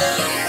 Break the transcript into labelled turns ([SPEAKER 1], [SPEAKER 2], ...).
[SPEAKER 1] Yeah.